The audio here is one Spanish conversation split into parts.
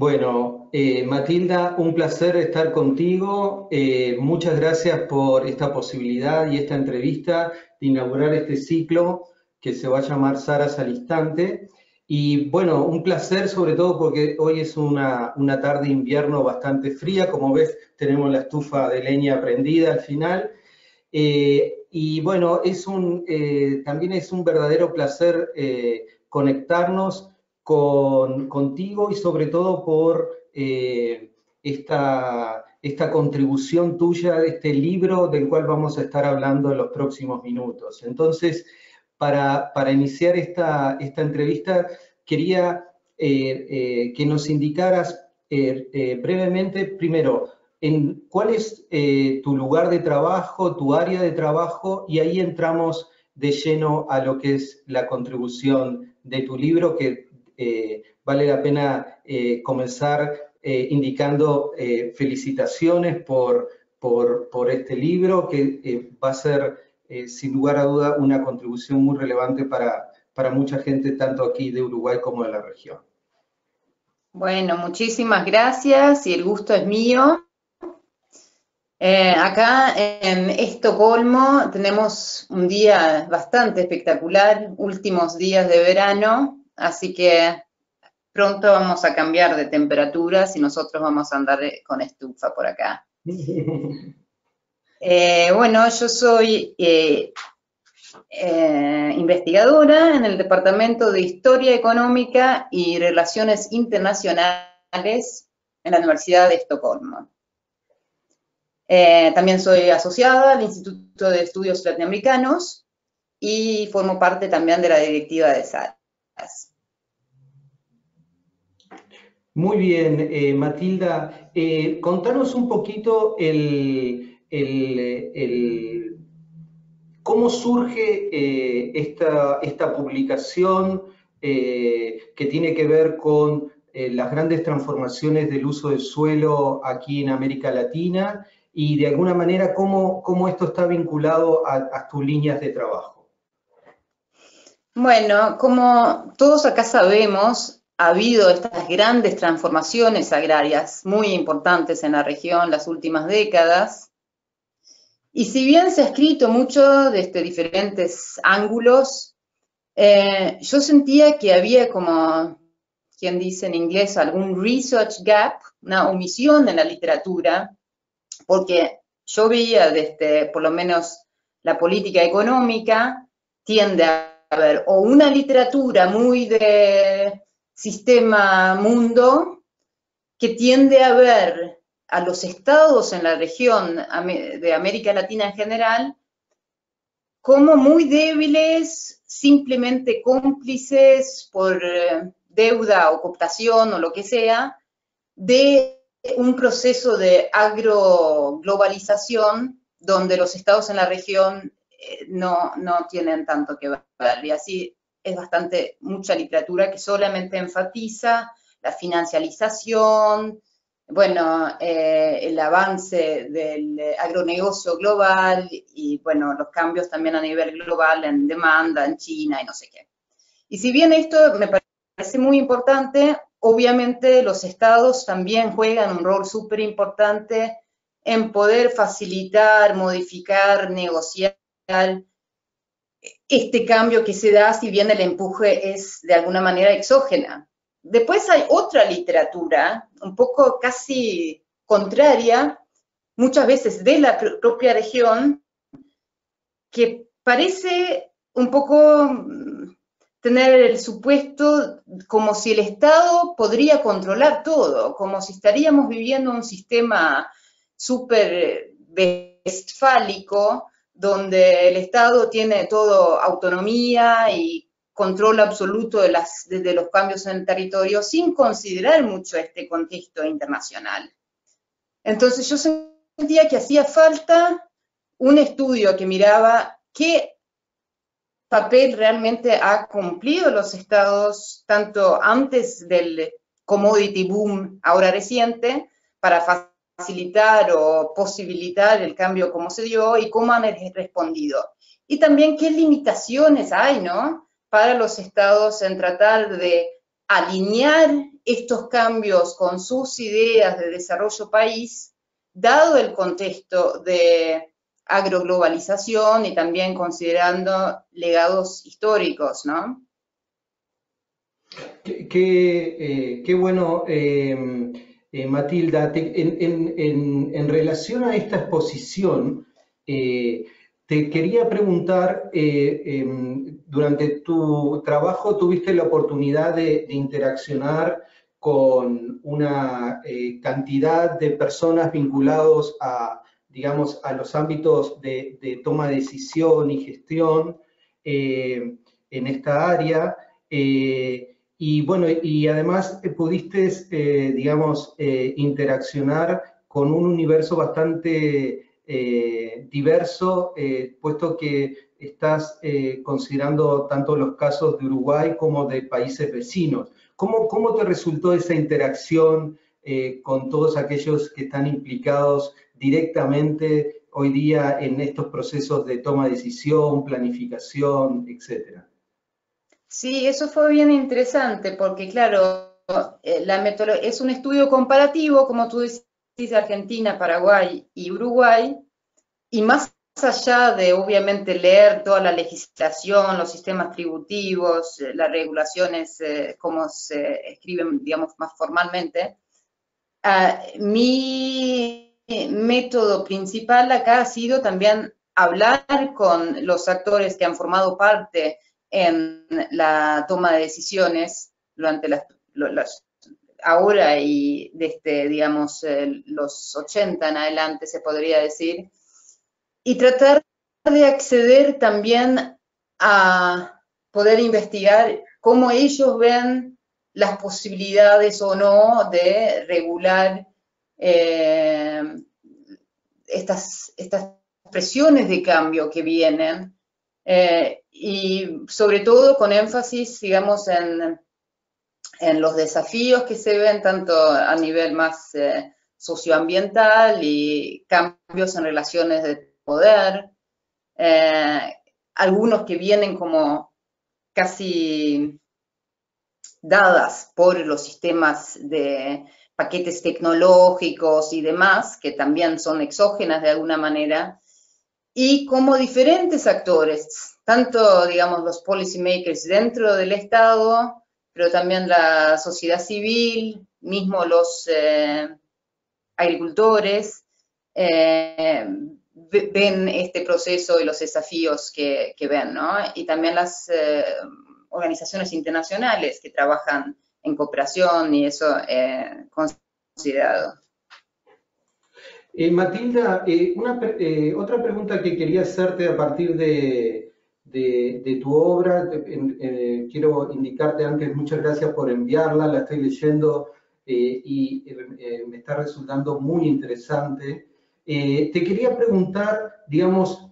Bueno, eh, Matilda, un placer estar contigo. Eh, muchas gracias por esta posibilidad y esta entrevista de inaugurar este ciclo que se va a llamar Saras al Instante. Y bueno, un placer sobre todo porque hoy es una, tarde de invierno bastante fría. Como ves, tenemos la estufa de leña prendida al final. Eh, y bueno, es un, también es un verdadero placer conectarnos con, contigo y sobre todo por eh, esta, esta contribución tuya de este libro del cual vamos a estar hablando en los próximos minutos. Entonces, para, para iniciar esta, esta, entrevista, quería eh, eh, que nos indicaras brevemente, primero, en cuál es tu lugar de trabajo, tu área de trabajo, y ahí entramos de lleno a lo que es la contribución de tu libro, que eh, vale la pena eh, comenzar eh, indicando felicitaciones por, por, este libro, que va a ser, sin lugar a duda, una contribución muy relevante para, para mucha gente, tanto aquí de Uruguay como de la región. Bueno, muchísimas gracias y el gusto es mío. acá en Estocolmo tenemos un día bastante espectacular, últimos días de verano, Así que pronto vamos a cambiar de temperaturas y nosotros vamos a andar eh, con estufa por acá. Eh, bueno, yo soy eh, investigadora en el Departamento de Historia Económica y Relaciones Internacionales en la Universidad de Estocolmo. también soy asociada al Instituto de Estudios Latinoamericanos y formo parte también de la directiva de SAR. Muy bien, eh, Matilda. Eh, contanos un poquito cómo surge eh, esta, esta, publicación que tiene que ver con las grandes transformaciones del uso del suelo aquí en América Latina y de alguna manera cómo, cómo esto está vinculado a tus líneas de trabajo. Bueno, como todos acá sabemos, ha habido estas grandes transformaciones agrarias muy importantes en la región las últimas décadas. Y si bien se ha escrito mucho desde diferentes ángulos, eh, yo sentía que había como, quien dice en inglés, algún research gap, una omisión en la literatura, porque yo veía desde, por lo menos, la política económica tiende a ver, o una literatura muy de sistema mundo que tiende a ver a los estados en la región de América Latina en general como muy débiles, simplemente cómplices por eh, deuda o cooptación o lo que sea, de un proceso de agroglobalización donde los estados en la región eh, no, no tienen tanto que ver. Y así es bastante mucha literatura que solamente enfatiza la financialización, bueno, eh, el avance del agronegocio global y, bueno, los cambios también a nivel global en demanda en China y no sé qué. Y si bien esto me parece muy importante, obviamente los estados también juegan un rol súper importante en poder facilitar, modificar, negociar este cambio que se da si bien el empuje es de alguna manera exógena. Después hay otra literatura, un poco casi contraria, muchas veces de la propia región, que parece un poco mm, tener el supuesto como si el Estado podría controlar todo, como si estaríamos viviendo un sistema súper westfálico, donde el Estado tiene todo autonomía y control absoluto de, las, de, los cambios en el territorio sin considerar mucho este contexto internacional. Entonces yo sentía que hacía falta un estudio que miraba qué papel realmente ha cumplido los estados tanto antes del commodity boom ahora reciente para facilitar o posibilitar el cambio como se dio y cómo han respondido. Y también qué limitaciones hay, ¿no? Para los estados en tratar de alinear estos cambios con sus ideas de desarrollo país, dado el contexto de agroglobalización y también considerando legados históricos, ¿no? Qué, eh, bueno, em, eh, Matilda, en, relación a esta exposición, eh, te quería preguntar, em, durante tu trabajo tuviste la oportunidad de, interaccionar con una cantidad de personas vinculados a, digamos, a los ámbitos de, de toma de decisión y gestión en esta área. Y bueno, y además eh, pudiste, eh, digamos, eh, interaccionar con un universo bastante diverso, puesto que estás considerando tanto los casos de Uruguay como de países vecinos. ¿Cómo, cómo te resultó esa interacción con todos aquellos que están implicados directamente hoy día en estos procesos de toma de decisión, planificación, etcétera? Sí, eso fue bien interesante porque, claro, eh, la es un estudio comparativo, como tú decís, de Argentina, Paraguay y Uruguay, y más allá de, obviamente, leer toda la legislación, los sistemas tributivos, eh, las regulaciones, eh, como se escriben, digamos, más formalmente, ah, mi método principal acá ha sido también hablar con los actores que han formado parte en la toma de decisiones durante las, ahora y desde, digamos, los 80 en adelante, se podría decir, y tratar de acceder también a poder investigar cómo ellos ven las posibilidades o no de regular eh, estas, estas presiones de cambio que vienen eh, y sobre todo con énfasis, digamos, en, en, los desafíos que se ven tanto a nivel más eh, socioambiental y cambios en relaciones de poder, eh, algunos que vienen como casi dadas por los sistemas de paquetes tecnológicos y demás, que también son exógenas de alguna manera, y como diferentes actores, tanto, digamos, los policymakers dentro del Estado, pero también la sociedad civil, mismo los eh, agricultores, eh, ven este proceso y los desafíos que, ven, ¿no? Y también las eh, organizaciones internacionales que trabajan en cooperación y eso considerado. Eh, Matilda, eh, eh, otra pregunta que quería hacerte a partir de, tu obra, quiero indicarte antes, muchas gracias por enviarla, la estoy leyendo y me está resultando muy interesante. te quería preguntar, digamos,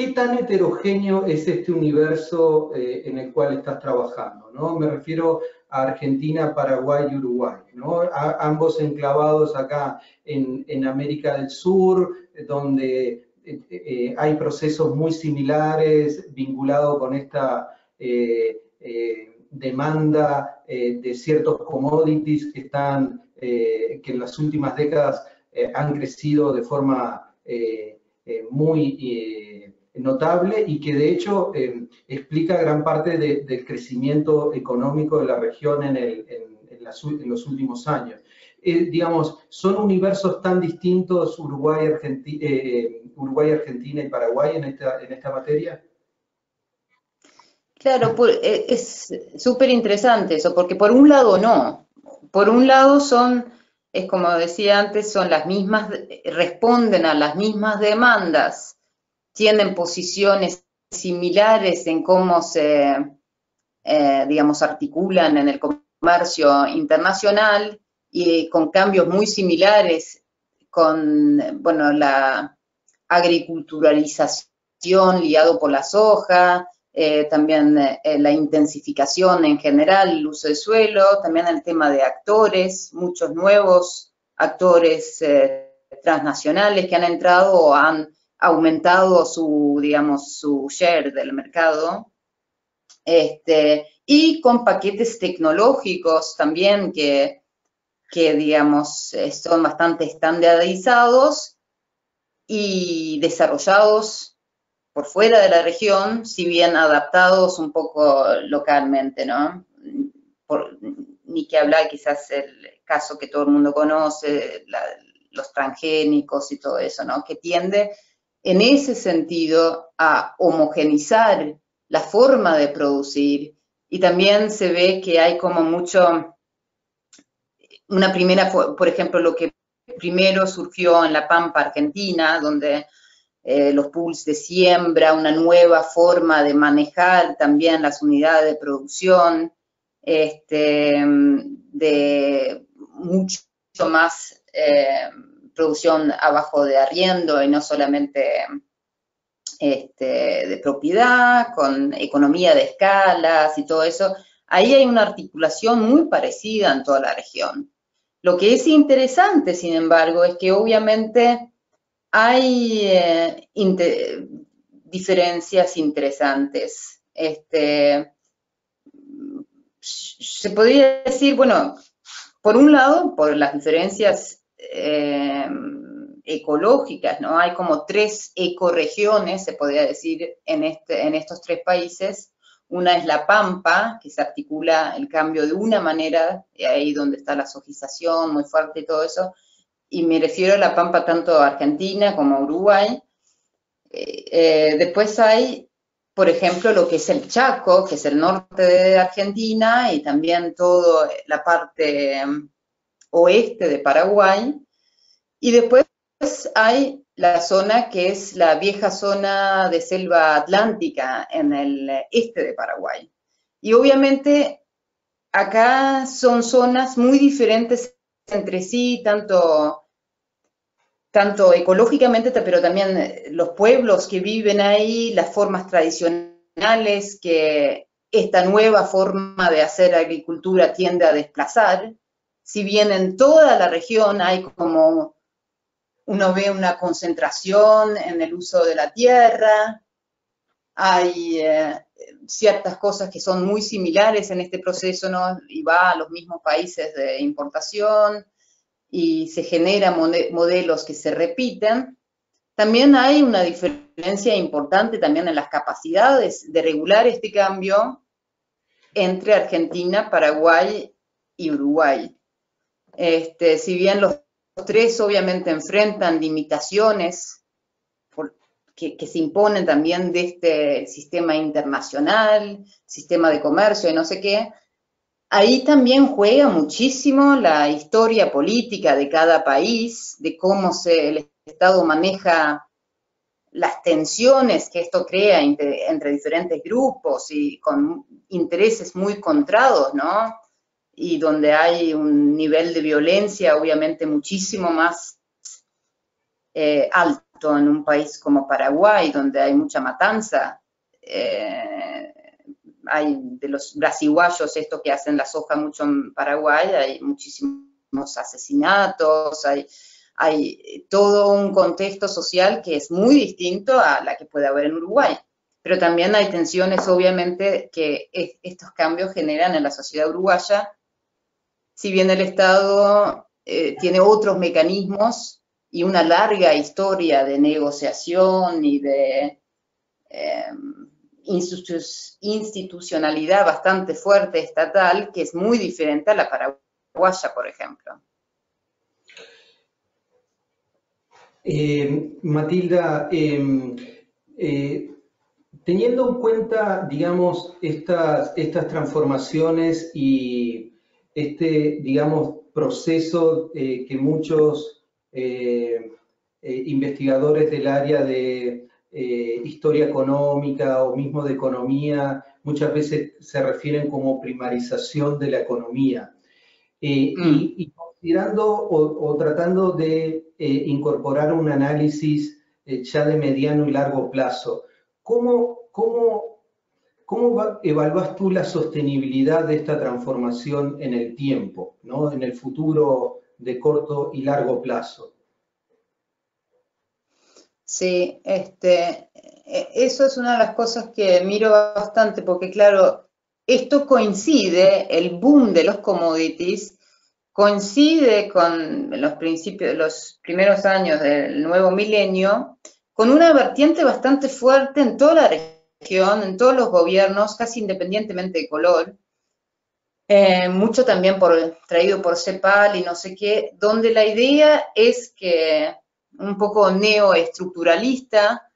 ¿qué tan heterogéneo es este universo en el cual estás trabajando? ¿no? Me refiero Argentina, Paraguay y Uruguay, ¿no? ambos enclavados acá en, América del Sur, donde eh, eh, hay procesos muy similares vinculados con esta eh, demanda de ciertos commodities que están, que en las últimas décadas han crecido de forma muy notable y que de hecho eh, explica gran parte del crecimiento económico de la región en, los últimos años. Eh, digamos, ¿son universos tan distintos Uruguay, eh, Uruguay, Argentina y Paraguay en esta, materia? Claro, es súper interesante eso, porque por un lado no. Por un lado son, es como decía antes, son las mismas, responden a las mismas demandas tienen posiciones similares en cómo se, eh, digamos, articulan en el comercio internacional y con cambios muy similares con, bueno, la agriculturalización liado por la soja, eh, también eh, la intensificación en general, el uso de suelo, también el tema de actores, muchos nuevos actores transnacionales que han entrado o han aumentado su, digamos, su share del mercado. Este, y con paquetes tecnológicos también que, que, digamos, eh, son bastante estandarizados y desarrollados por fuera de la región, si bien adaptados un poco localmente, ¿no? ni que hablar quizás el caso que todo el mundo conoce, los transgénicos y todo eso, ¿no? Que tiende en ese sentido a homogenizar la forma de producir. Y también se ve que hay como mucho, una primera, por ejemplo, lo que primero surgió en la Pampa Argentina, donde eh, los pools de siembra, una nueva forma de manejar también las unidades de producción, este, de mucho más eh, producción abajo de arriendo y no solamente este, de propiedad, con economía de escalas y todo eso, ahí hay una articulación muy parecida en toda la región. Lo que es interesante, sin embargo, es que obviamente hay eh, diferencias interesantes. Este, se podría decir, bueno, por un lado, por las diferencias eh, ecológicas, ¿no? Hay como tres ecoregiones, se podría decir, en, este, en estos tres países. Una es la Pampa, que se articula el cambio de una manera, ahí donde está la sojización muy fuerte y todo eso, y me refiero a la Pampa tanto Argentina como Uruguay. Eh, eh, después hay, por ejemplo, lo que es el Chaco, que es el norte de Argentina, y también toda la parte oeste de Paraguay. Y después hay la zona que es la vieja zona de selva atlántica en el este de Paraguay. Y obviamente acá son zonas muy diferentes entre sí, tanto, tanto ecológicamente, pero también eh, los pueblos que viven ahí, las formas tradicionales que esta nueva forma de hacer agricultura tiende a desplazar. Si bien en toda la región hay como uno ve una concentración en el uso de la tierra, hay eh, ciertas cosas que son muy similares en este proceso, ¿no? Y va a los mismos países de importación y se generan modelos que se repiten. También hay una diferencia importante también en las capacidades de regular este cambio entre Argentina, Paraguay y Uruguay. Este, si bien los tres obviamente enfrentan limitaciones que, se imponen también de este sistema internacional, sistema de comercio y no sé qué, ahí también juega muchísimo la historia política de cada país, de cómo el Estado maneja las tensiones que esto crea entre, entre diferentes grupos y con intereses muy contrados, ¿no? Y donde hay un nivel de violencia obviamente muchísimo más eh, alto en un país como Paraguay, donde hay mucha matanza. Eh, hay de los brasiguayos, estos que hacen la soja mucho en Paraguay, hay muchísimos asesinatos, hay, hay todo un contexto social que es muy distinto a la que puede haber en Uruguay. Pero también hay tensiones, obviamente, que estos cambios generan en la sociedad uruguaya si bien el Estado eh, tiene otros mecanismos y una larga historia de negociación y de em, institucionalidad bastante fuerte estatal, que es muy diferente a la paraguaya, por ejemplo. Eh, Matilda, em, eh, teniendo en cuenta, digamos, estas, estas transformaciones y este, digamos, proceso eh, que muchos eh, eh, investigadores del área de historia económica o mismo de economía muchas veces se refieren como primarización de la economía. y, mm. considerando o, tratando de incorporar un análisis ya de mediano y largo plazo, ¿cómo, cómo ¿Cómo evalúas tú la sostenibilidad de esta transformación en el tiempo, ¿no? en el futuro de corto y largo plazo? Sí, este, e, eso es una de las cosas que miro bastante, porque claro, esto coincide, el boom de los commodities, coincide con los principios, los primeros años del nuevo milenio, con una vertiente bastante fuerte en toda la región, en todos los gobiernos, casi independientemente de color, eh, mucho también por, traído por CEPAL y no sé qué, donde la idea es que un poco neoestructuralista,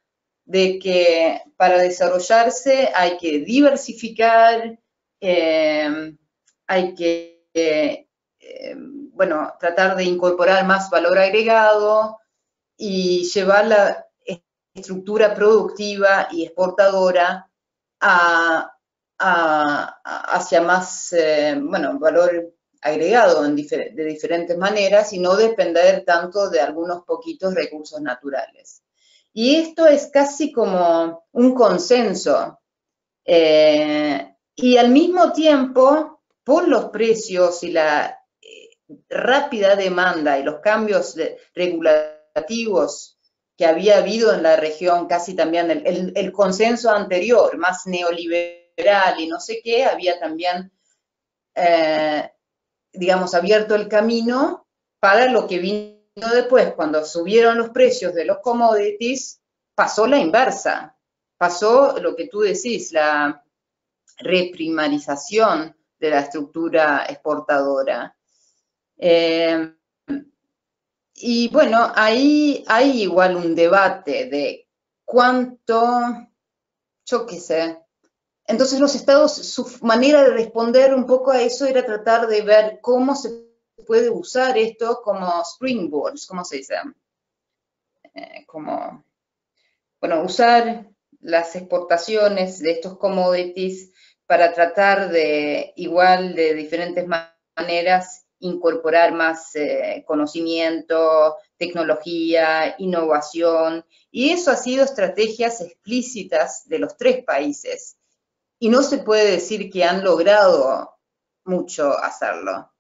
de que para desarrollarse hay que diversificar, eh, hay que, eh, bueno, tratar de incorporar más valor agregado y llevar la estructura productiva y exportadora hacia más, eh, valor agregado de diferentes maneras y no depender tanto de algunos poquitos recursos naturales. Y esto es casi como un consenso. Eh, y al mismo tiempo, por los precios y la eh, rápida demanda y los cambios regulativos que había habido en la región, casi también el, consenso anterior, más neoliberal y no sé qué, había también, eh, digamos, abierto el camino para lo que vino después, cuando subieron los precios de los commodities, pasó la inversa. Pasó lo que tú decís, la reprimarización de la estructura exportadora. Eh, y bueno, ahí hay igual un debate de cuánto, yo qué sé. Entonces los estados, su manera de responder un poco a eso era tratar de ver cómo se puede usar esto como springboards, ¿cómo se dice? Eh, como, bueno, usar las exportaciones de estos commodities para tratar de, igual de diferentes maneras, incorporar más eh, conocimiento, tecnología, innovación, y eso ha sido estrategias explícitas de los tres países. Y no se puede decir que han logrado mucho hacerlo.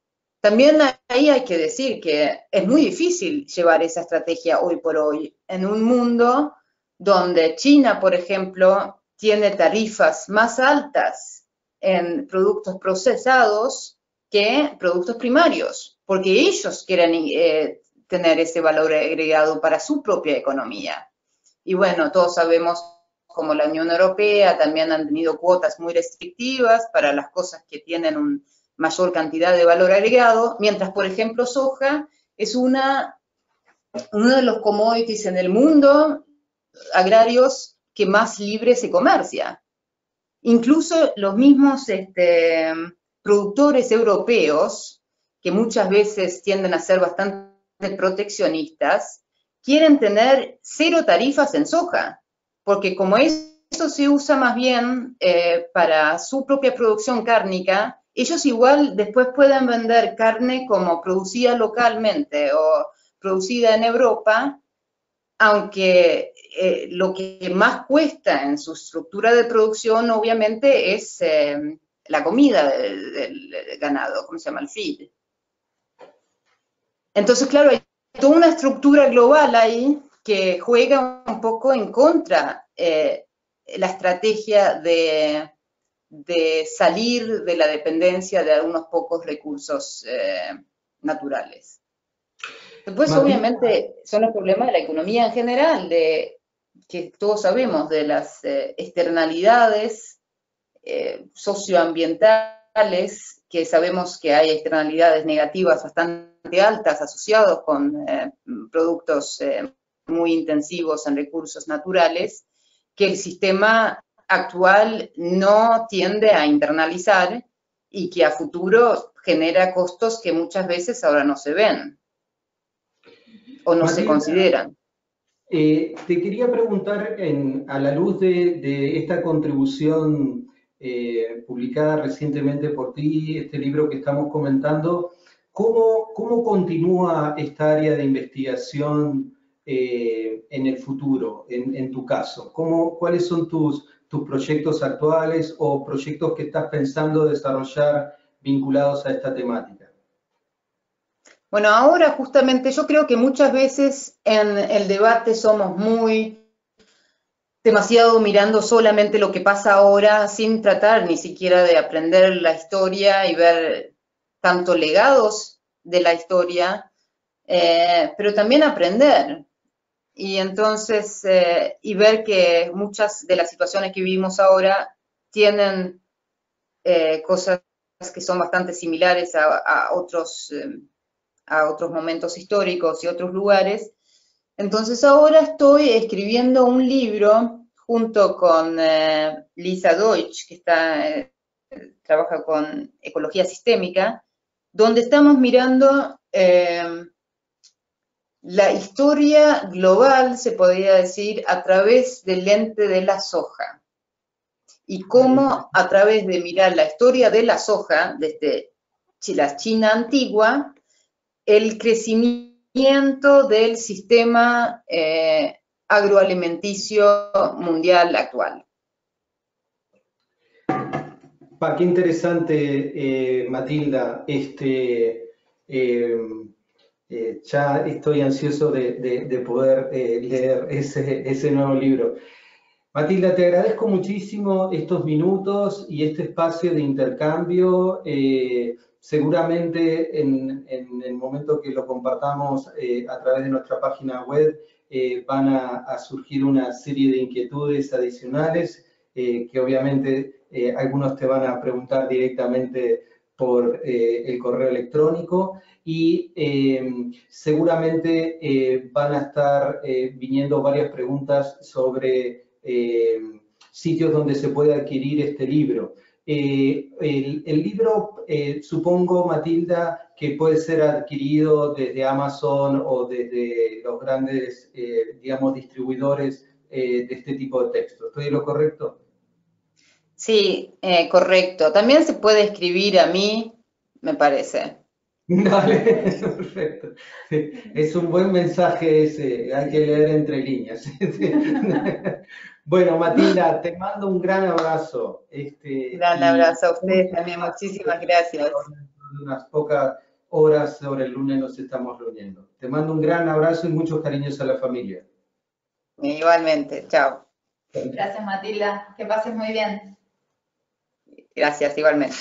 También ahí hay que decir que es muy difícil llevar esa estrategia hoy por hoy en un mundo donde China, por ejemplo, tiene tarifas más altas en productos procesados que productos primarios, porque ellos quieren eh, tener ese valor agregado para su propia economía. Y bueno, todos sabemos como la Unión Europea también han tenido cuotas muy restrictivas para las cosas que tienen un mayor cantidad de valor agregado, mientras, por ejemplo, soja es una, uno de los commodities en el mundo agrarios que más libre se comercia. Incluso los mismos este, productores europeos, que muchas veces tienden a ser bastante proteccionistas, quieren tener cero tarifas en soja, porque como eso se usa más bien eh, para su propia producción cárnica, ellos igual después pueden vender carne como producida localmente o producida en Europa, aunque eh, lo que más cuesta en su estructura de producción obviamente es eh, la comida del, ganado, ¿cómo se llama? El feed. Entonces, claro, hay toda una estructura global ahí que juega un poco en contra eh, la estrategia de de salir de la dependencia de algunos pocos recursos eh, naturales. Después, obviamente, son los problemas de la economía en general, de que todos sabemos de las eh, externalidades eh, socioambientales, que sabemos que hay externalidades negativas bastante altas asociados con productos muy intensivos en recursos naturales, que el sistema actual no tiende a internalizar y que a futuro genera costos que muchas veces ahora no se ven o no se consideran. Eh, te quería preguntar, a la luz de, esta contribución eh, publicada recientemente por ti, este libro que estamos comentando, ¿cómo, cómo continúa esta área de investigación eh, en el futuro, en, en tu caso? ¿Cómo, ¿Cuáles son tus, tus proyectos actuales o proyectos que estás pensando desarrollar vinculados a esta temática? Bueno, ahora justamente yo creo que muchas veces en el debate somos muy demasiado mirando solamente lo que pasa ahora sin tratar ni siquiera de aprender la historia y ver tanto legados de la historia, eh, pero también aprender. Y entonces, eh, y ver que muchas de las situaciones que vivimos ahora tienen eh, cosas que son bastante similares a, otros, a otros momentos históricos y otros lugares, entonces ahora estoy escribiendo un libro junto con eh, Lisa Deutsch, que está, eh, trabaja con ecología sistémica, donde estamos mirando eh, la historia global, se podría decir, a través del lente de la soja. Y cómo a través de mirar la historia de la soja, desde la China antigua, el crecimiento del sistema eh, agroalimenticio mundial actual. Pa, qué interesante, eh, Matilda. Este, eh, ya estoy ansioso de, poder leer ese, nuevo libro. Matilda, te agradezco muchísimo estos minutos y este espacio de intercambio seguramente en, el momento que lo compartamos eh, a través de nuestra página web eh, van a, surgir una serie de inquietudes adicionales eh, que obviamente algunos te van a preguntar directamente por el correo electrónico y seguramente van a estar viniendo varias preguntas sobre sitios donde se puede adquirir este libro. Eh, el, libro, eh, supongo, Matilda, que puede ser adquirido desde Amazon o desde los grandes, eh, digamos, distribuidores de este tipo de textos. ¿Estoy en lo correcto? Sí, correcto. También se puede escribir a mí, me parece. Dale, perfecto. Es un buen mensaje ese, hay que leer entre líneas. Bueno, Matilda, te mando un gran abrazo. Este, gran abrazo a ustedes también, muchísimas gracias. unas pocas horas sobre el lunes nos estamos reuniendo. Te mando un gran abrazo y muchos cariños a la familia. Igualmente, chao. Gracias Matilda, que pases muy bien. Gracias, igualmente.